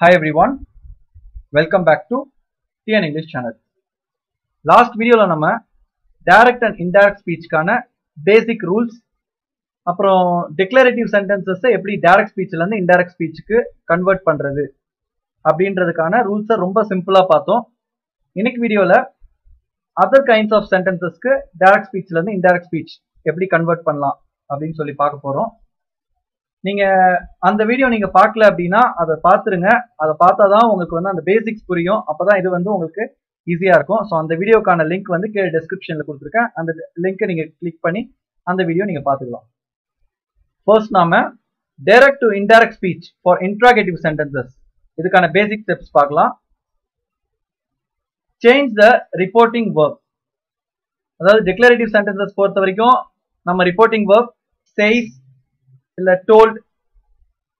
Hi everyone, welcome back to TN English channel. Last வீடியோவில் நம்ம direct and indirect ஸ்பீச்சுக்கான basic rules அப்புறம் declarative சென்டென்சஸை எப்படி டைரக்ட் ஸ்பீச்சிலேருந்து இன்டைரக்ட் ஸ்பீச்சுக்கு கன்வெர்ட் பண்ணுறது அப்படின்றதுக்கான ரூல்ஸை ரொம்ப சிம்பிளாக பார்த்தோம். இன்னைக்கு வீடியோவில் அதர் கைண்ட்ஸ் ஆஃப் சென்டென்சஸ்க்கு டைரக்ட் ஸ்பீச்லேருந்து இன்டைரக்ட் ஸ்பீச் எப்படி கன்வெர்ட் பண்ணலாம் அப்படின்னு சொல்லி பார்க்க போகிறோம் நீங்க அந்த வீடியோ நீங்க பார்க்கல அப்படின்னா அதை பார்த்துருங்க. அதை பார்த்தா தான் உங்களுக்கு வந்து அந்த பேசிக்ஸ் புரியும். அப்பதான் இது வந்து உங்களுக்கு ஈஸியா இருக்கும். ஸோ அந்த வீடியோக்கான லிங்க் வந்து கீழே டிஸ்கிரிப்ஷன்ல கொடுத்துருக்கேன். அந்த லிங்கை நீங்க கிளிக் பண்ணி அந்த வீடியோ நீங்க பார்த்துக்கலாம். ஃபர்ஸ்ட் நாம direct to indirect speech for interrogative sentences இதுக்கான பேசிக் ஸ்டெப்ஸ் பார்க்கலாம். சேஞ்ச் த ரிப்போர்ட்டிங் ஒர்க் அதாவது டிக்ளரேட்டிவ் சென்டென்சஸ் பொறுத்த வரைக்கும் நம்ம ரிப்போர்ட்டிங் ஒர்க் சேஸ் இல்ல டோல்ட்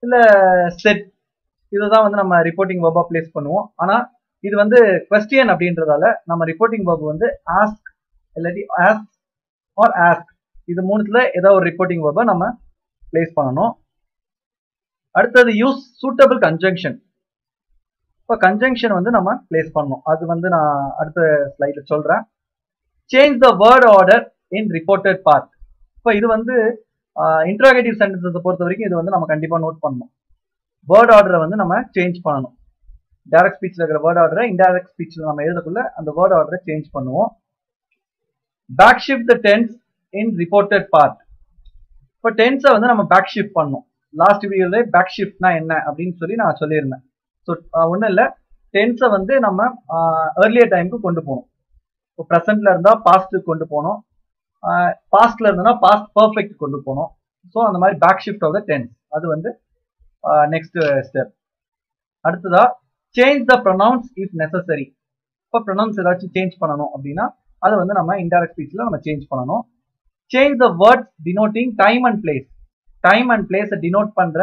இல்ல செட் இதுதான் வந்து நம்ம ரிப்போர்ட்டிங் வேர்பா பிளேஸ் பண்ணுவோம். ஆனா இது வந்து கொஸ்டியன் அப்படின்றதால நம்ம ரிப்போர்ட்டிங் வெர்ப் வந்து ஆஸ்க் இல்லாட்டி ஆஸ்க் ஆர் ஆஸ்க் இது மூணுத்துல ஏதோ ஒரு ரிப்போர்ட்டிங் வேர்பை நம்ம பிளேஸ் பண்ணணும். அடுத்தது யூஸ் சூட்டபிள் கன்ஜங்ஷன் இப்போ கன்ஜங்ஷன் வந்து நம்ம பிளேஸ் பண்ணணும். அது வந்து நான் அடுத்த ஸ்லைட்ல சொல்றேன். Change the word order in reported part இப்போ இது வந்து இன்ட்ராகேட்டிவ் சென்டென்சஸை பொறுத்த வரைக்கும் இது வந்து நம்ம கண்டிப்பாக நோட் பண்ணணும். வேர்ட் ஆர்டரை வந்து நம்ம சேஞ்ச் பண்ணணும். டைரக்ட் ஸ்பீச்சில் இருக்கிற வேர்ட் ஆர்டரை இன்டைரக்ட் ஸ்பீச்சில் நம்ம எழுதக்குள்ள அந்த வேர்ட் ஆர்டரை சேஞ்ச் பண்ணுவோம். Back shift the tense in reported part இப்போ டென்ஸை வந்து நம்ம பேக் ஷிஃப்ட் பண்ணணும். லாஸ்ட் வீடியோல பேக் ஷிஃப்ட்னா என்ன அப்படின்னு சொல்லி நான் சொல்லியிருந்தேன். ஸோ ஒன்றும் இல்லை. டென்ஸை வந்து நம்ம ஏர்லியர் டைமுக்கு கொண்டு போகணும். இப்போ ப்ரெசென்ட்ல இருந்தால் பாஸ்ட்டுக்கு கொண்டு போகணும். பாஸ்ட்ல இருந்ததுன்னா பாஸ்ட் பர்ஃபெக்ட் கொண்டு போனோம். ஸோ அந்த மாதிரி back shift of the tense அது வந்து நெக்ஸ்ட் ஸ்டெப் அடுத்ததா change the pronouns if necessary இப்போ ப்ரொனவுன்ஸ் ஏதாச்சும் சேஞ்ச் பண்ணணும் அப்படின்னா அதை வந்து நம்ம இன்டெரக்ட் ஸ்பீச்சில் நம்ம சேஞ்ச் பண்ணணும். Change the words denoting time and place time and பிளேஸை டினோட் பண்ற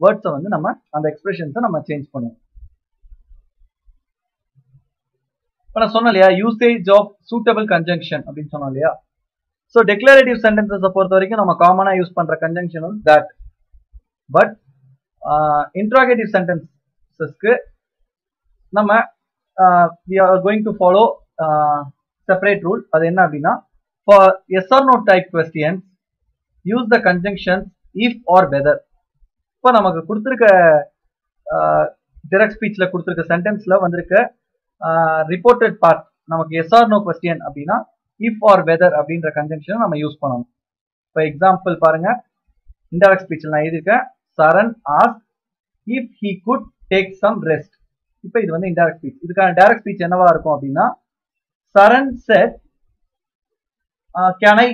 வேர்ட்ஸை வந்து நம்ம அந்த எக்ஸ்பிரஷன்ஸை நம்ம சேஞ்ச் பண்ணுவோம். இப்போ நான் சொன்னேன் இல்லையா யூசேஜ் ஆஃப் சூட்டபிள் கன்ஜங்ஷன் அப்படின்னு சொன்னோம் இல்லையா? ஸோ டெக்ளரேட்டிவ் சென்டென்சஸை பொறுத்த வரைக்கும் நம்ம காமனாக யூஸ் பண்ணுற கன்ஜங்ஷன் வந்து தட் பட் இன்ட்ராகேட்டிவ் சென்டென்சஸ்க்கு நம்ம we are going to follow separate rule அது என்ன அப்படின்னா for yes or no type questions use the conjunction if or whether இப்போ நமக்கு கொடுத்துருக்க டிரெக்ட் ஸ்பீச்சில் கொடுத்துருக்க சென்டென்ஸில் வந்திருக்க ரிப்போர்ட்டட் பார்ட் நமக்கு எஸ் ஆர் நோ கொஸ்டியன் அப்படின்னா இஃப் ஆர் வெதர் அப்படின்ற கன்ஜங்ஷனை நம்ம யூஸ் பண்ணணும். இப்போ எக்ஸாம்பிள் பாருங்க இன்டெரக்ட் ஸ்பீச்சில் நான் எழுதியிருக்கேன் Charan as if he could take some rest இப்போ இது வந்து இன்டெரக்ட் ஸ்பீச் இதுக்கான டைரக்ட் ஸ்பீச் என்னவா இருக்கும் அப்படின்னா Charan said can I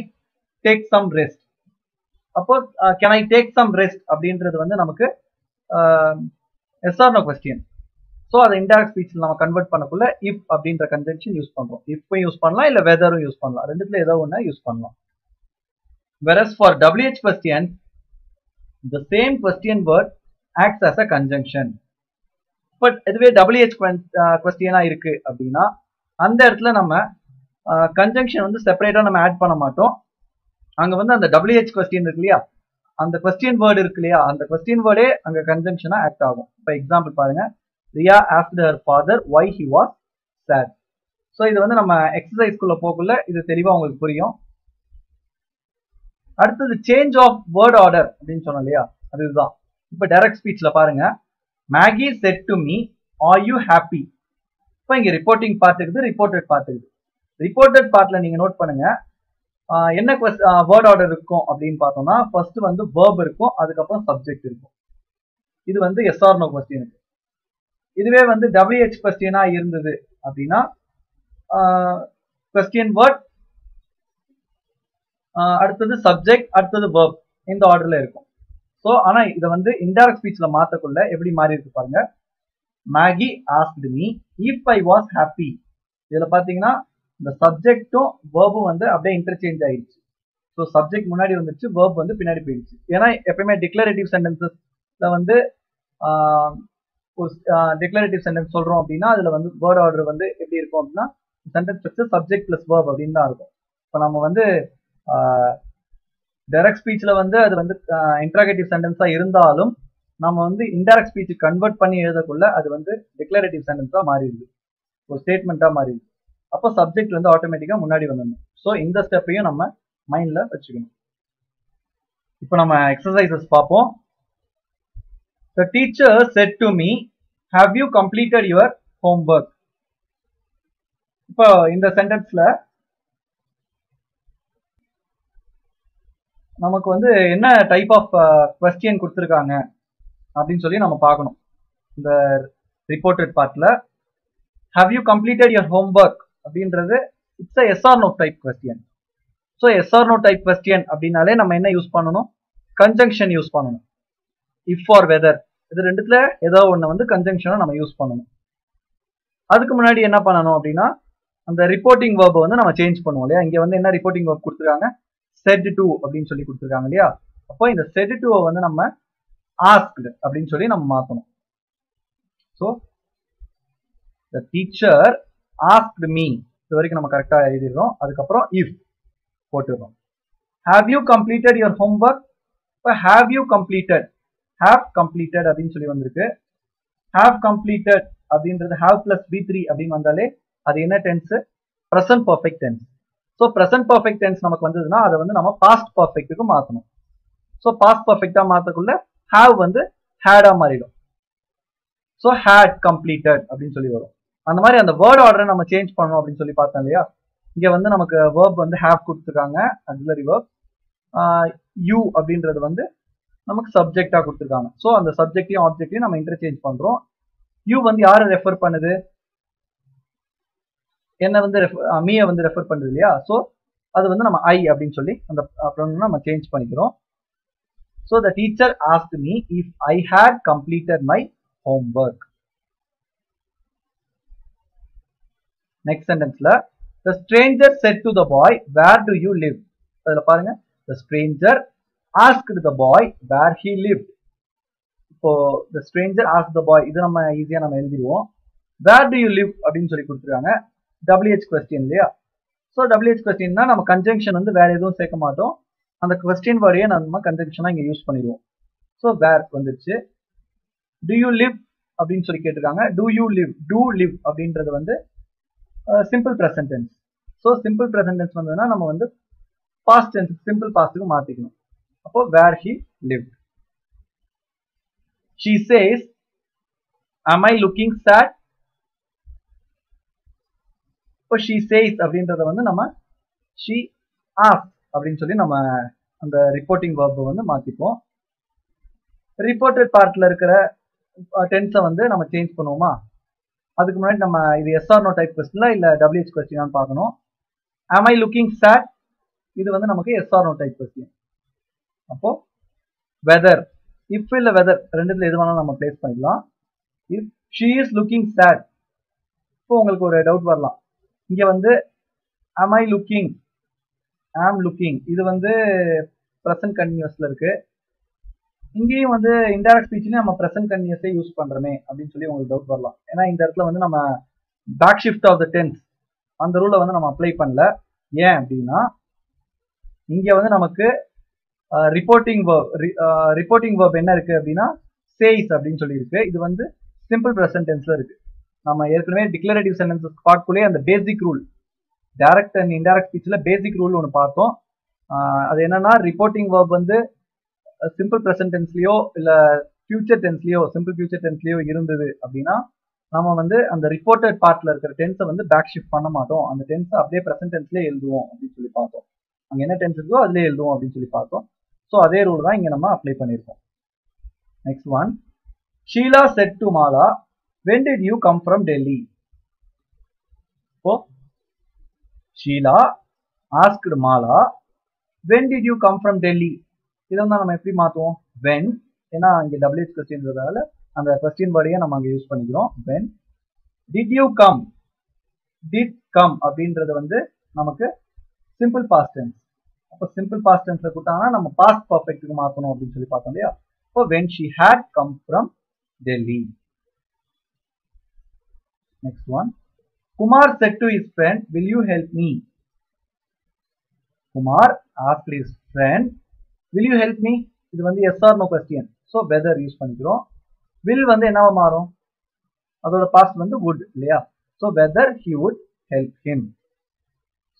take some rest அப்போ can I take some rest அப்படின்றது வந்து நமக்கு yes or no question so அதை இன்டைரக்ட் ஸ்பீச்சில் நம்ம கன்வெர்ட் பண்ணக்குள்ள இஃப் அப்படின்ற கன்ஜெக்ஷன் யூஸ் பண்ணுறோம் இஃப்பும் யூஸ் பண்ணலாம் இல்லை வெதரும் யூஸ் பண்ணலாம். ரெண்டுத்துல ஏதோ ஒன்று யூஸ் பண்ணலாம். Whereas for WH question the same question word acts as a conjunction but இதுவே டபிள்யூஹெச் கொஸ்டியனாக இருக்கு அப்படின்னா அந்த இடத்துல நம்ம கன்ஜங்ஷன் வந்து செப்பரேட்டாக நம்ம ஆட் பண்ண மாட்டோம். அங்க வந்து அந்த டபிள்யூஹெச் கொஸ்டின் இருக்கு இல்லையா? அந்த கொஸ்டின் வேர்டு இருக்கு இல்லையா? அந்த கொஸ்டின் வேர்டே அங்கே கன்ஜங்ஷனாக ஆக்ட் ஆகும். இப்போ எக்ஸாம்பிள் பாருங்கள் Riya after her father why he was sad so இது வந்து நம்ம எக்ஸசைஸ்குள்ள போக்குள்ள இது தெளிவாக உங்களுக்கு புரியும். அடுத்தது சேஞ்ச் ஆஃப் வேர்ட் ஆர்டர் அப்படின்னு சொன்னோம் இல்லையா? அதுதான். இப்போ டைரக்ட் ஸ்பீச்ல பாருங்க. Maggie said to me are you happy இப்போ இங்கே ரிப்போர்ட்டிங் பார்ட் இருக்குது ரிப்போர்ட்டட் பார்ட் இருக்குது. ரிப்போர்ட்டட் பார்ட்ல நீங்க நோட் பண்ணுங்க. என்ன வேர்ட் ஆர்டர் இருக்கும் அப்படின்னு பார்த்தோம்னா ஃபர்ஸ்ட் வந்து வேர்ப் இருக்கும் அதுக்கப்புறம் சப்ஜெக்ட் இருக்கும். இது வந்து எஸ்ஆர்னோ கொஸ்டின் இதுவே வந்து டபிள்யூஹெச் கொஸ்டினா இருந்தது அப்படின்னா கொஸ்டின் வேர்ட் அடுத்தது சப்ஜெக்ட் அடுத்தது வேர்ப் இந்த ஆர்டர்ல இருக்கும். ஸோ ஆனா இதை வந்து இன்டைரக்ட் ஸ்பீச்ல மாத்தக்குள்ள எப்படி மாறி இருக்கு பாருங்க. Maggie asked me if I was happy இதுல பாத்தீங்கன்னா இந்த சப்ஜெக்டும் வேர்பும் வந்து அப்படியே இன்டர்சேஞ்ச் ஆயிடுச்சு ஸோ சப்ஜெக்ட் முன்னாடி வந்துச்சு வேர்ப் வந்து பின்னாடி போயிடுச்சு ஏன்னா எப்பயுமே டிக்ளரேட்டிவ் சென்டென்சஸ்ல வந்து டிக்ளரேட்டிவ் சென்டென்ஸ் சொல்றோம் அப்படின்னா அதுல வந்து வேர்ட் ஆர்டர் வந்து எப்படி இருக்கும் அப்படின்னா sentence structure subject plus verb அப்படின்னு தான் இருக்கும். இப்போ நம்ம வந்து டைரக்ட் ஸ்பீச்ல வந்து அது வந்து இன்ட்ராகேட்டிவ் சென்டென்ஸா இருந்தாலும் நம்ம வந்து இன்டைரக்ட் ஸ்பீச் கன்வெர்ட் பண்ணி எழுதக்குள்ள அது வந்து டிக்ளரேட்டிவ் சென்டென்ஸா மாறிடுது. ஒரு ஸ்டேட்மெண்ட்டா மாறிடுது. அப்போ சப்ஜெக்ட் வந்து ஆட்டோமேட்டிக்காக முன்னாடி வந்துடணும். ஸோ இந்த ஸ்டெப்பையும் நம்ம மைண்டில் வச்சுக்கணும். இப்போ நம்ம எக்ஸசைசஸ் பார்ப்போம். The teacher said to me have you completed your homework? இப்போ இந்த சென்டென்ஸ்ல நமக்கு வந்து என்ன டைப் ஆஃப் கொஸ்டின் uh, கொடுத்துருக்காங்க அப்படின்னு சொல்லி நம்ம பார்க்கணும். இந்த ரிப்போர்ட்டட் பார்ட்ல have you completed your homework அப்படின்றது it's a yes or no type question so yes or no type question அப்படின்னாலே நம்ம என்ன யூஸ் பண்ணணும்? கன்ஜங்ஷன் யூஸ் பண்ணணும். இஃப் ஆர் வெதர் இது ரெண்டுத்துல ஏதோ ஒன்று வந்து கன்ஜங்ஷனை நம்ம யூஸ் பண்ணணும். அதுக்கு முன்னாடி என்ன பண்ணணும் அப்படின்னா அந்த ரிப்போர்ட்டிங் வேர்பை வந்து நம்ம சேஞ்ச் பண்ணுவோம் இல்லையா? இங்கே வந்து என்ன ரிப்போர்ட்டிங் வேர்ப் கொடுத்துருக்காங்க? செட் டூ அப்படின்னு சொல்லி கொடுத்துருக்காங்க இல்லையா? அப்போ இந்த செட் டூவை வந்து நம்ம ஆஸ்க்டு அப்படின்னு சொல்லி நம்ம மாற்றணும் so the teacher asked me இது வரைக்கும் நம்ம கரெக்டாக எழுதிடுறோம் அதுக்கப்புறம் if போட்டுடுறோம் have you completed your homework இப்போ have you completed have completed அப்படின்னு சொல்லி வந்திருக்கு. ஹாவ் கம்ப்ளீட்டட் அப்படின்றது ஹாவ் பிளஸ் பி த்ரீ அப்படின்னு வந்தாலே அது என்ன tense present perfect tense so present perfect tense நமக்கு வந்ததுன்னா அதை வந்து நம்ம பாஸ்ட் பர்ஃபெக்ட்டுக்கு மாற்றணும் ஸோ பாஸ்ட் பர்ஃபெக்டாக மாற்றக்குள்ள ஹாவ் வந்து ஹேடாக மாறிடும். ஸோ ஹேட் கம்ப்ளீட்டட் அப்படின்னு சொல்லி வரும். அந்த மாதிரி அந்த வேர்ட் ஆர்டரை நம்ம சேஞ்ச் பண்ணணும் அப்படின்னு சொல்லி பார்த்தோம் இல்லையா? இங்கே வந்து நமக்கு வேர்ப் வந்து ஹேவ் கொடுத்துருக்காங்க. அக்ஸலரி வேர்ப் யூ அப்படின்றது வந்து நமக்கு சப்ஜெக்டாக கொடுத்துருக்காங்க. ஸோ அந்த சப்ஜெக்டையும் ஆப்ஜெக்டையும் நம்ம இன்டர்சேஞ்ச் பண்ணுறோம் யூ வந்து யாரை ரெஃபர் பண்ணுது? என்ன வந்து மீயை வந்து ரெஃபர் பண்ணுது இல்லையா? ஸோ அது வந்து நம்ம ஐ அப்படின்னு சொல்லி அந்த அப்புறம் நம்ம சேஞ்ச் பண்ணிக்கிறோம். So the teacher ask me if I had completed my homework next சென்டென்ஸ்ல the stranger said to the boy where do you live அதுல பாருங்க. The stranger asked the boy where he lived இப்போ the Stranger ask the பாய் இது நம்ம ஈஸியாக நம்ம எழுதிடுவோம். Where do you live அப்படின்னு சொல்லி கொடுத்துருக்காங்க. டபிள்யூஹெச் கொஸ்டின் இல்லையா? ஸோ டபிள்யூஹெச் கொஸ்டின்னா நம்ம கன்ஜங்ஷன் வந்து வேற எதுவும் சேர்க்க மாட்டோம். அந்த கொஸ்டின் வரையே நம்ம கன்ஜங்ஷனாக இங்கே யூஸ் பண்ணிடுவோம். ஸோ வேர் வந்துருச்சு டு யூ லிவ் அப்படின்னு சொல்லி கேட்டிருக்காங்க. Do you live do live அப்படின்றது வந்து simple present tense so simple present tense வந்ததுன்னா நம்ம வந்து பாஸ்ட் டென்ஸ் சிம்பிள் பாஸ்ட்டுக்கு மாற்றிக்கணும் அப்போ where he live she says am I looking sad இப்போ ஷீ சேஸ் அப்படின்றத வந்து நம்ம ஷீ ஆஸ் அப்படின்னு சொல்லி நம்ம அந்த ரிப்போர்ட்டிங் வேர்பை வந்து மாற்றிப்போம் ரிப்போர்ட்டட் பார்ட்டில் இருக்கிற டென்ஸை வந்து நம்ம சேஞ்ச் பண்ணுவோமா? அதுக்கு முன்னாடி நம்ம இது எஸ்ஆர் நோ டைப் கொஸ்டின்ல இல்லை டபிள்யூஹெச் கொஸ்டினான்னு பார்க்கணும். ஆம் ஐ லுக்கிங் சேட் இது வந்து நமக்கு yes or no type question அப்போ வெதர் இஃப் இல்லை வெதர் ரெண்டுத்துல எது வேணாலும் நம்ம பிளேஸ் பண்ணிக்கலாம். If she is looking sad இப்போ உங்களுக்கு ஒரு டவுட் வரலாம். இங்க வந்து ஆம் ஐ லுக்கிங் ஆம் லுக்கிங் இது வந்து ப்ரெசன்ட் கன்யூஸ்ல இருக்கு. இங்கேயும் வந்து இன்டைரக்ட் ஸ்பீச்லேயும் நம்ம ப்ரெசன்ட் கன்யூஸே யூஸ் பண்ணுறமே அப்படின்னு சொல்லி உங்களுக்கு டவுட் வரலாம். ஏன்னா இந்த இடத்துல வந்து நம்ம back shift of the tense அந்த ரூலை வந்து நம்ம அப்ளை பண்ணல. ஏன் அப்படின்னா இங்கே வந்து நமக்கு ரிப்போர்ட்டிங் வேர்ப் ரிப்போர்ட்டிங் வேர்ப் என்ன இருக்கு அப்படின்னா சேஸ் அப்படின்னு சொல்லி இருக்கு இது வந்து சிம்பிள் ப்ரெசன்ட் டென்ஸ்ல இருக்கு. நம்ம ஏற்கனவே டிக்ளரேட்டிவ் சென்டென்சஸ் பார்ட்குள்ளே அந்த basic rule direct and indirect ஸ்பீச்சில் basic rule ஒன்று பார்த்தோம். அது என்னன்னா ரிப்போர்ட்டிங் வேர்ப் வந்து சிம்பிள் ப்ரெசன்ட் டென்ஸ்லயோ இல்லை ஃபியூச்சர் டென்ஸ்லயோ சிம்பிள் ஃபியூச்சர் டென்ஸ்லயோ இருந்தது அப்படின்னா நம்ம வந்து அந்த ரிப்போர்ட்டட் பார்ட்ல இருக்கிற டென்ஸை வந்து பேக் ஷிஃப்ட் பண்ண மாட்டோம். அந்த டென்ஸை அப்படியே ப்ரெசன்ட் டென்ஸ்லேயே எழுதுவோம் அப்படின்னு சொல்லி பார்த்தோம். அங்கே என்ன டென்ஸ் இருக்கோ அதுலேயே எழுதுவோம் அப்படின்னு சொல்லி பார்த்தோம். ஸோ அதே ரூல் தான் இங்கே நம்ம அப்ளை பண்ணியிருக்கோம். Next one Sheela said to Mala when did you come from Delhi So, Sheela asked Mala when did you come from Delhi இதை வந்து நம்ம எப்படி மாற்றுவோம் வென் ஏன்னா இங்கே டபிள்யூஹெச் கொஸ்டின்றதால அந்த கொஸ்டின் வேர்டையே நம்ம அங்கே யூஸ் பண்ணிக்கிறோம். When did you come did come அப்படின்றது வந்து நமக்கு சிம்பிள் பாஸ்டன்ஸ் அப்போ சிம்பிள் பாஸ்ட் டென்ஸ்ல கொடுத்தாங்கன்னா நம்ம பாஸ்ட் பர்ஃபெக்ட்டுக்கு மாற்றணும் அப்படின்னு சொல்லி பார்த்தோம் இல்லையா? இப்போ when she had come from Delhi next one Kumar said to his friend will you help me Kumar asked his friend will you help me இது வந்து yes or no question so whether use பண்ணிக்கிறோம். Will வந்து என்னவா மாறும்? அதோட past வந்து would இல்லையா? So whether he would help him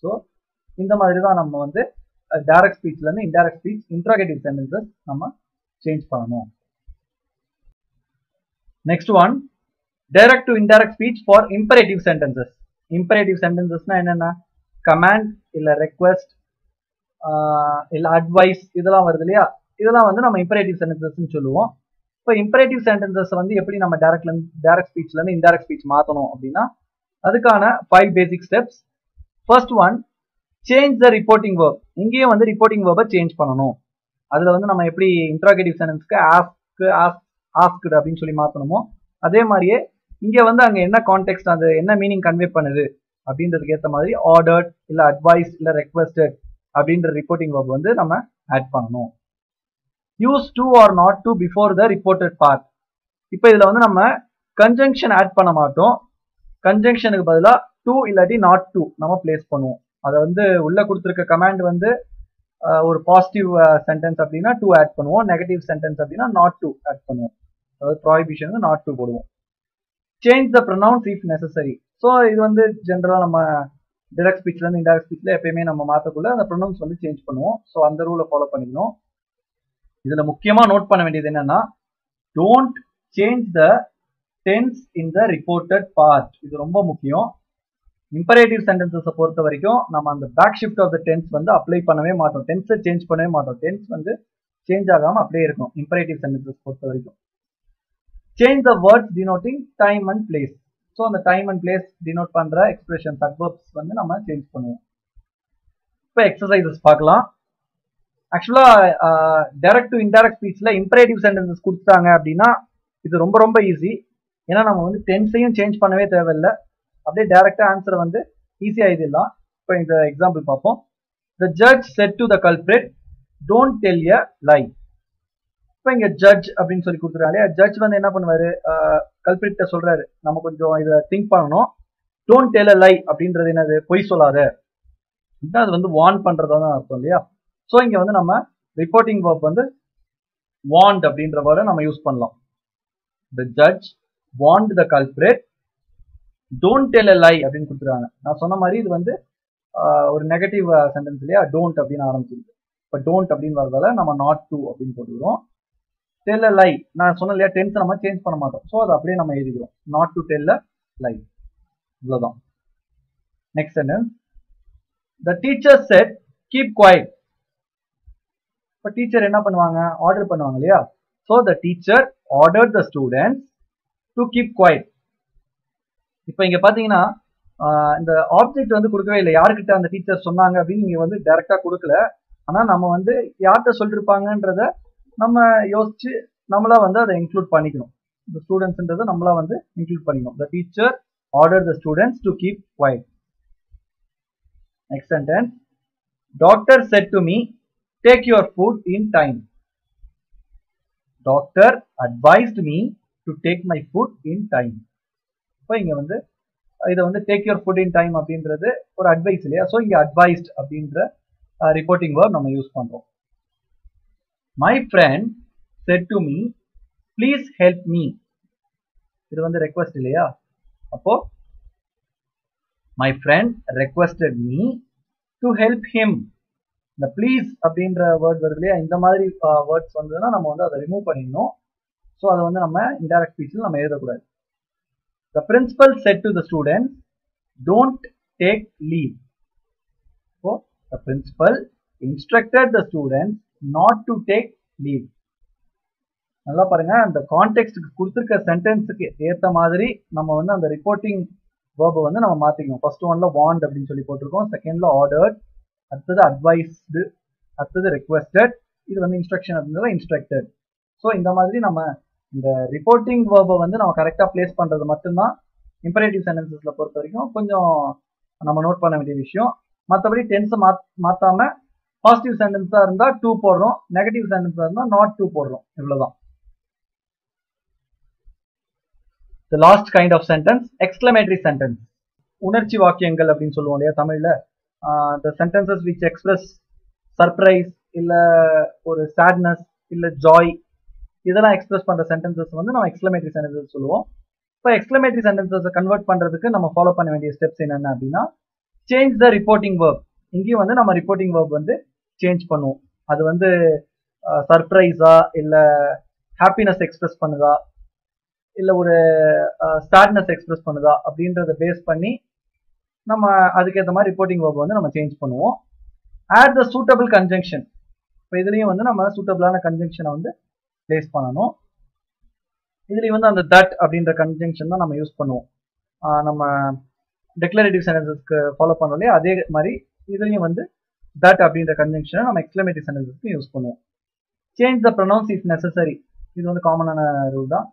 so இந்த மாதிரி தான் நம்ம வந்து டைரக்ட் ஸ்பீச்லேருந்து இன்டைரக்ட் ஸ்பீச் இன்ட்ராகேட்டிவ் சென்டென்சஸ் நம்ம சேஞ்ச் பண்ணணும். Next one direct to indirect speech for imperative sentences imperative சென்டென்சஸ்னா என்னென்ன கமாண்ட் இல்லை ரெக்வஸ்ட் இல்லை அட்வைஸ் இதெல்லாம் வருது இல்லையா? இதெல்லாம் வந்து நம்ம இம்பரேட்டிவ் சென்டென்சஸ்னு சொல்லுவோம். இப்போ இம்பரேட்டிவ் சென்டென்சஸ் வந்து எப்படி நம்ம டேரக்ட்ல டேரக்ட் ஸ்பீச்ல இருந்து இன்டைரக்ட் ஸ்பீச் மாற்றணும் அப்படின்னா அதுக்கான five basic steps first one change the reporting verb இங்கேயும் வந்து ரிப்போர்ட்டிங் வேர்பை சேஞ்ச் பண்ணணும். அதில் வந்து நம்ம எப்படி இன்ட்ராகேட்டிவ் சென்டென்ஸ்க்கு ஆஸ்க்கு ஆஸ் ஆஸ்க்டு அப்படின்னு சொல்லி மாற்றணுமோ அதே மாதிரியே இங்கே வந்து அங்கே என்ன கான்டெக்ட் அது என்ன மீனிங் கன்வே பண்ணுது அப்படின்றதுக்கு ஏற்ற மாதிரி ஆர்டர்ட் இல்லை அட்வைஸ் இல்லை ரெக்வஸ்டட் அப்படின்ற ரிப்போர்ட்டிங் வேர்ப் வந்து நம்ம ஆட் பண்ணணும். Use to or not to before the reported part இப்போ இதில் வந்து நம்ம கன்ஜங்ஷன் ஆட் பண்ண மாட்டோம். கன்ஜங்ஷனுக்கு பதிலாக டூ இல்லாட்டி நாட் டூ நம்ம பிளேஸ் பண்ணுவோம். அதை வந்து உள்ள கொடுத்துருக்க கமாண்ட் வந்து ஒரு பாசிட்டிவ் சென்டென்ஸ் அப்படின்னா டூ ஆட் பண்ணுவோம். நெகட்டிவ் சென்டென்ஸ் அப்படின்னா நாட் டூ ஆட் பண்ணுவோம். அதாவது ப்ராஹிபிஷனுக்கு நாட் டூ போடுவோம். Change the pronouns if necessary so இது வந்து ஜென்ரலாக நம்ம டிரெக்ட் ஸ்பீச்லேருந்து இன்டெரக்ட் ஸ்பீச்சில் எப்பயுமே நம்ம மாற்றக்குள்ள அந்த ப்ரொனவுன்ஸ் வந்து சேஞ்ச் பண்ணுவோம். ஸோ அந்த ரூலை ஃபாலோ பண்ணிக்கணும். இதில் முக்கியமாக நோட் பண்ண வேண்டியது என்னன்னா don't change the tense in the reported part இது ரொம்ப முக்கியம். இம்பரேட்டிவ் சென்டென்சஸை பொறுத்த வரைக்கும் நம்ம அந்த back shift of the tense வந்து அப்ளை பண்ணவே மாட்டோம். டென்ஸை சேஞ்ச் பண்ணவே மாட்டோம். டென்ஸ் வந்து சேஞ்ச் ஆகாமல் அப்படியே இருக்கும். இம்பரேட்டிவ் சென்டென்சஸ் பொறுத்த வரைக்கும். Change the words denoting time and place so அந்த டைம் அண்ட் பிளேஸ் டினோட் பண்ணுற எக்ஸ்பிரஷன் அட்வர்ப்ஸ் வந்து நம்ம சேஞ்ச் பண்ணுவோம். இப்போ எக்ஸசைசஸ் பார்க்கலாம். ஆக்சுவலாக டைரக்ட் டு இன்டைரக்ட் ஸ்பீச்சில் இம்பரேட்டிவ் சென்டென்சஸ் கொடுத்துட்டாங்க அப்படின்னா இது ரொம்ப ரொம்ப ஈஸி ஏன்னா நம்ம வந்து டென்ஸையும் சேஞ்ச் பண்ணவே தேவையில்லை. அப்படியே டைரக்டா ஆன்சரை வந்து ஈஸியாக எழுதிடலாம். இப்போ இந்த எக்ஸாம்பிள் பார்ப்போம். The judge said to the culprit don't tell a lie இப்போ இங்கே ஜட்ஜ் அப்படின்னு சொல்லி கொடுத்துருக்காங்க ஜட்ஜ் வந்து என்ன பண்ணுவார்? கல்பிரிட்ட சொல்றாரு. நம்ம கொஞ்சம் இதை திங்க் பண்ணணும். டோன்ட் டெல் அ லை அப்படின்றது என்னது? பொய் சொல்லாத. அது வந்து வார்ன் பண்றதா தான் அர்த்தம் இல்லையா? ஸோ இங்கே வந்து நம்ம ரிப்போர்ட்டிங் ஒர்க் வந்து வாண்ட் அப்படின்ற வேர்டை நம்ம யூஸ் பண்ணலாம். The judge warned the culprit don't tell a lie அப்படின்னு கொடுத்துருக்காங்க. நான் சொன்ன மாதிரி இது வந்து ஒரு நெகட்டிவ் சென்டென்ஸ் இல்லையா? டோன்ட் அப்படின்னு ஆரம்பிச்சிருக்கு இப்போ டோன்ட் அப்படின்னு வரதால நம்ம நாட் டூ அப்படின்னு போட்டுக்கிறோம். டெல் அ லை நான் சொன்ன இல்லையா? டென்ஸ் நம்ம சேஞ்ச் பண்ண மாட்டோம். ஸோ அதை அப்படியே நம்ம எழுதிக்கிறோம். Not to tell a lie இவ்வளோதான் next sentence the teacher said keep quiet இப்போ டீச்சர் என்ன பண்ணுவாங்க? ஆர்டர் பண்ணுவாங்க இல்லையா? So the teacher order the students to keep quiet இப்போ இங்கே பார்த்தீங்கன்னா இந்த ஆப்ஜெக்ட் வந்து கொடுக்கவே இல்லை. யாருக்கிட்ட அந்த டீச்சர் சொன்னாங்க அப்படின்னு நீங்க வந்து டைரக்டா கொடுக்கல. ஆனால் நம்ம வந்து யார்கிட்ட சொல்லிருப்பாங்கன்றத நம்ம யோசிச்சு நம்மளா வந்து அதை இன்க்ளூட் பண்ணிக்கணும். இந்த ஸ்டூடெண்ட்ஸ்ன்றத நம்மளா வந்து இன்க்ளூட் பண்ணிக்கணும். The teacher order the students to keep quiet next sentence doctor said to me take your food in time doctor advised me to take my food in time இப்போ இங்கே வந்து இதை வந்து take your food in time அப்படின்றது ஒரு advice இல்லையா? So இங்கே advised அப்படின்ற ரிப்போர்ட்டிங் வேர்ட் நம்ம யூஸ் பண்ணுறோம் my friend said to me please help me இது வந்து ரெக்வஸ்ட் இல்லையா? அப்போ my friend requested me to help him இந்த ப்ளீஸ் அப்படின்ற வேர்ட் வருது இல்லையா? இந்த மாதிரி வேர்ட்ஸ் வந்ததுன்னா நம்ம வந்து அதை ரிமூவ் பண்ணிடணும். ஸோ அதை வந்து நம்ம இன்டைரக்ட் ஸ்பீச்சில் நம்ம எழுதக்கூடாது. The principal said to the students, don't take leave. So the principal instructed the students not to take leave. நல்லா பாருங்க அந்த கான்டெக்ட்டுக்கு கொடுத்துருக்க சென்டென்ஸுக்கு ஏற்ற மாதிரி நம்ம வந்து அந்த ரிப்போர்ட்டிங் வேர்பை வந்து நம்ம மாற்றிக்கணும் ஃபர்ஸ்ட் ஒன்ல வாண்ட் அப்படின்னு சொல்லி போட்டிருக்கோம் செகண்ட்ல ஆர்டர்ட் அடுத்தது அட்வைஸ்டு அடுத்தது ரெக்வஸ்டட் இது வந்து இன்ஸ்ட்ரக்ஷன் அப்படின்றத இன்ஸ்ட்ரக்டட் ஸோ இந்த மாதிரி நம்ம இந்த ரிப்போர்ட்டிங் வேர்பை வந்து நம்ம கரெக்டாக பிளேஸ் பண்ணுறது மட்டும்தான் இம்பரேட்டிவ் சென்டென்சஸில் பொறுத்த வரைக்கும் கொஞ்சம் நம்ம நோட் பண்ண வேண்டிய விஷயம். மற்றபடி டென்ஸை மாத் மாற்றாம பாசிட்டிவ் சென்டென்ஸாக இருந்தால் டூ போடுறோம் நெகட்டிவ் சென்டென்ஸாக இருந்தால் நாட் டூ போடுறோம் இவ்வளோதான் the last kind of sentence exclamatory sentence உணர்ச்சி வாக்கியங்கள் அப்படின்னு சொல்லுவோம் இல்லையா தமிழில்? The sentences which express surprise இல்லை ஒரு சேட்னஸ் இல்லை ஜாய் இதெல்லாம் எக்ஸ்பிரஸ் பண்ணுற சென்டென்சஸ் வந்து நம்ம எக்ஸ்க்ளமேட்டரி சென்டென்சஸ் சொல்லுவோம். இப்போ எக்ஸ்க்ளமேட்டரி சென்டென்சஸை கன்வெர்ட் பண்ணுறதுக்கு நம்ம ஃபாலோ பண்ண வேண்டிய ஸ்டெப்ஸ் என்னென்ன அப்படின்னா சேஞ்ச் த ரிப்போர்ட்டிங் வேர்ப் இங்கேயும் வந்து நம்ம ரிப்போர்ட்டிங் வேர்ப் வந்து சேஞ்ச் பண்ணுவோம். அது வந்து சர்ப்ரைஸா இல்லை ஹாப்பினஸ் எக்ஸ்பிரஸ் பண்ணுதா இல்லை ஒரு சேட்னஸ் எக்ஸ்பிரஸ் பண்ணுதா அப்படின்றத பேஸ் பண்ணி நம்ம அதுக்கேற்ற மாதிரி ரிப்போர்ட்டிங் வேர்ப் வந்து நம்ம சேஞ்ச் பண்ணுவோம். ஆட் த சூட்டபிள் கன்ஜங்ஷன் இப்போ இதுலேயும் வந்து நம்ம சூட்டபிளான கன்ஜங்ஷனை வந்து பிளேஸ் பண்ணணும். இதுலேயும் வந்து அந்த தட் அப்படின்ற கன்ஜங்ஷன் தான் நம்ம யூஸ் பண்ணுவோம். நம்ம டெக்ளரேட்டிவ் சென்டென்சஸ்க்கு ஃபாலோ பண்ணோம் இல்லையா? அதே மாதிரி இதுலேயும் வந்து தட் அப்படின்ற கன்ஜங்ஷனை நம்ம எக்ஸ்க்ளமேட்டிவ் சென்டென்சஸ்க்கு யூஸ் பண்ணுவோம். Change the pronouns if necessary இது வந்து காமனான ரூல் தான்.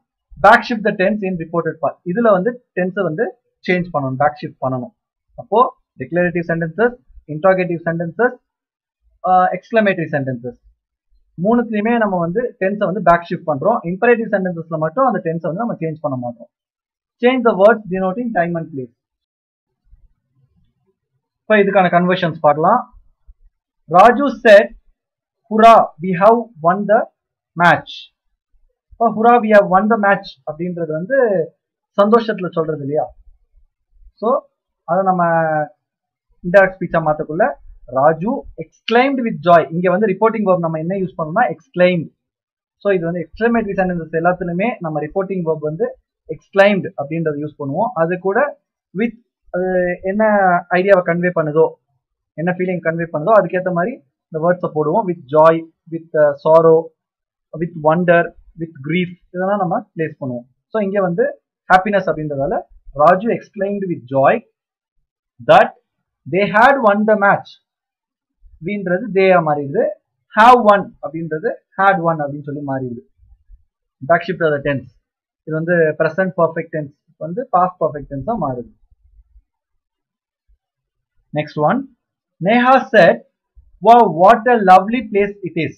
Back shift the tense in reported part இதில் வந்து டென்ஸை வந்து சேஞ்ச் பண்ணணும் பேக் ஷிஃப்ட் பண்ணணும். அப்போ declarative sentences interrogative sentences exclamatory sentences மூணுத்துலையுமே நம்ம வந்து டென்ஸை வந்து பேக் ஷிஃப்ட் பண்ணுறோம் இம்பரேட்டிவ் சென்டென்சஸில் மட்டும் அந்த டென்ஸை வந்து நம்ம சேஞ்ச் பண்ண மாட்டோம். Change the words denoting time and place இப்போ இதுக்கான கன்வர்ஷன்ஸ் பார்க்கலாம். Raju said hurrah we have won the match இப்போ hurrah we have won the match அப்படின்றது வந்து சந்தோஷத்தில் சொல்கிறது இல்லையா? ஸோ அதை நம்ம இன்டெரக்ட் ஸ்பீச்சாக மாற்றக்குள்ள ராஜு எக்ஸ்கிளைம்ட் வித் ஜாய் இங்க வந்து ரிப்போர்ட்டிங் வேர்ப் நம்ம என்ன யூஸ் பண்ணோம்னா எக்ஸ்கிளைம்டு ஸோ இது வந்து எக்ஸ்க்ளமேட்டரி சென்டென்சஸ் எல்லாத்துலயுமே நம்ம ரிப்போர்ட்டிங் வேர்ப் வந்து எக்ஸ்கிளைம்டு அப்படின்றத யூஸ் பண்ணுவோம். அது கூட வித் அது என்ன ஐடியாவை கன்வே பண்ணுதோ என்ன ஃபீலிங் கன்வே பண்ணுதோ அதுக்கேற்ற மாதிரி இந்த வேர்ட்ஸை போடுவோம். With joy with sorrow with wonder with grief இதெல்லாம் நம்ம பிளேஸ் பண்ணுவோம். ஸோ இங்கே வந்து ஹாப்பினஸ் அப்படின்றதால Raju explained with joy that they had won the match அப்படின்றது தேயா மாறிடுது. ஹாவ் ஒன் அப்படின்றது ஹேட் ஒன் அப்படின்னு சொல்லி மாறிடுது. பேக் ஷிஃப்ட் ஆஃப் டென்ஸ் இது வந்து ப்ரெசன்ட் பர்ஃபெக்ட் டென்ஸ் வந்து பாஸ்ட் பர்ஃபெக்ட் டென்ஸாக மாறுது. Next one Neha said wow what a lovely place it is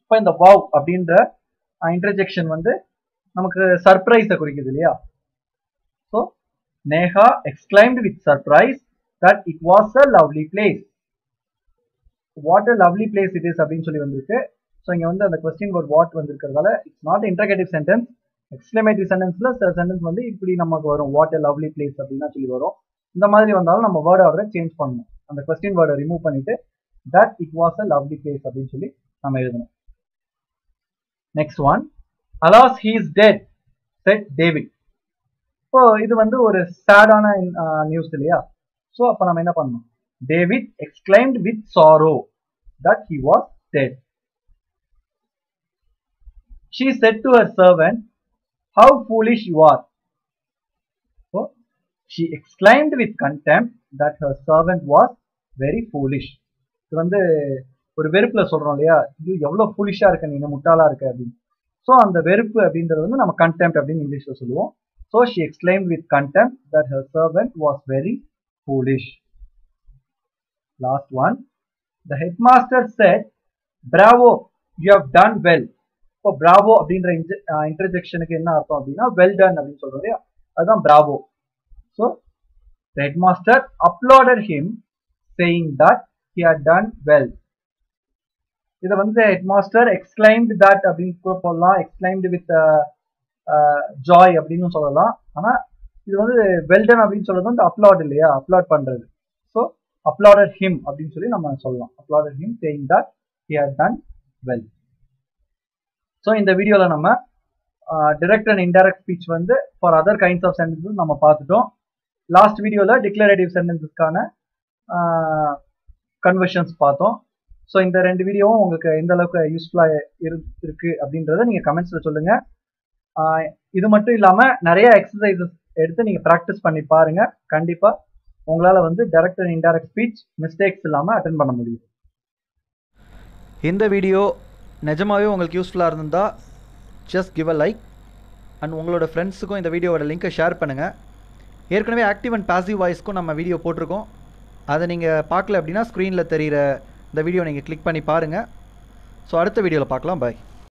இப்போ இந்த வாவ் அப்படின்ற இன்டர்ஜெக்ஷன் வந்து நமக்கு சர்ப்ரைஸை குறிக்குது இல்லையா? So Neha exclaimed with surprise that it was a lovely place what a lovely place it is அப்படின்னு சொல்லி வந்திருக்கு. ஸோ இங்கே வந்து அந்த question word what வந்திருக்கிறதால it's not interrogative sentence exclamative சென்டென்ஸில் சில சென்டென்ஸ் வந்து இப்படி நமக்கு வரும். வாட் அ லவ்லி பிளேஸ் அப்படின்னா சொல்லி வரும். இந்த மாதிரி வந்தாலும் நம்ம வேர்ட் ஆர்டரை சேஞ்ச் பண்ணணும். அந்த கொஸ்டின் வேர்டை ரிமூவ் பண்ணிட்டு that it was a lovely place அப்படின்னு சொல்லி நம்ம எழுதணும். Next one alas he is dead said David இப்போ இது வந்து ஒரு சேடான நியூஸ் இல்லையா? ஸோ அப்போ நம்ம என்ன பண்ணணும்? David exclaimed with sorrow that he was dead she said to her servant how foolish you are so she exclaimed with contempt that her servant was very foolish இது வந்து ஒரு வெறுப்புல சொல்றோம் இல்லையா? இது எவ்வளவு ஃபூலிஷா இருக்க நீ? முட்டாளா இருக்க? அப்படின்னு. ஸோ அந்த வெறுப்பு அப்படின்றது வந்து நம்ம கண்டெம்ட் அப்படின்னு இங்கிலீஷ்ல சொல்லுவோம். So she explain with contempt that her servant was very foolish last one the head master said bravo you have done well இப்போ பிராவோ அப்படின்ற இன்டர்ஜெக்ஷனுக்கு uh, என்ன அர்த்தம் அப்படின்னா வெல் டன் அப்படின்னு சொல்றோம் இல்லையா? அதுதான் bravo so the head master applauded him saying that he had done well இதை வந்து ஹெட் மாஸ்டர் எக்ஸ்கிளைம்டு தட் அப்படின்னு கூட போடலாம். எக்ஸ்கிளைம்டு வித் ஜாய் அப்படின்னு சொல்லலாம். ஆனால் இது வந்து வெல்டன் அப்படின்னு சொல்றது வந்து அப்லாட் இல்லையா? அப்லாட் பண்றது. அப்லாடட் ஹிம் அப்படின்னு சொல்லி நம்ம சொல்லலாம். Applauded him saying that he had done well so இந்த வீடியோவில் நம்ம டிரெக்ட் அண்ட் இன்டைரக்ட் ஸ்பீச் வந்து for other kinds of sentences நம்ம பார்த்துட்டோம். லாஸ்ட் வீடியோவில் டிக்ளரேட்டிவ் சென்டென்சஸ்க்கான கன்வர்ஷன்ஸ் பார்த்தோம். ஸோ இந்த ரெண்டு வீடியோவும் உங்களுக்கு எந்த அளவுக்கு யூஸ்ஃபுல்லாக இருக்கு அப்படின்றத நீங்கள் கமெண்ட்ஸில் சொல்லுங்கள் இது மட்டும் இல்லாமல் நிறைய எக்ஸசைசஸ் எடுத்து நீங்கள் ப்ராக்டிஸ் பண்ணி பாருங்கள் கண்டிப்பாக உங்களால் வந்து direct and indirect speech mistakes இல்லாமல் அட்டன் பண்ண முடியும் இந்த வீடியோ நிஜமாகவே உங்களுக்கு யூஸ்ஃபுல்லாக இருந்திருந்தால் just give a like and உங்களோட ஃப்ரெண்ட்ஸுக்கும் இந்த வீடியோவோட லிங்க்கை ஷேர் பண்ணுங்கள் ஏற்கனவே ஆக்டிவ் அண்ட் பாசிவ் வாய்ஸ்க்கும் நம்ம வீடியோ போட்டிருக்கோம். அதை நீங்கள் பார்க்கல அப்படின்னா ஸ்க்ரீனில் தெரிகிற இந்த வீடியோ நீங்கள் கிளிக் பண்ணி பாருங்கள் ஸோ அடுத்த வீடியோவில் பார்க்கலாம். பாய்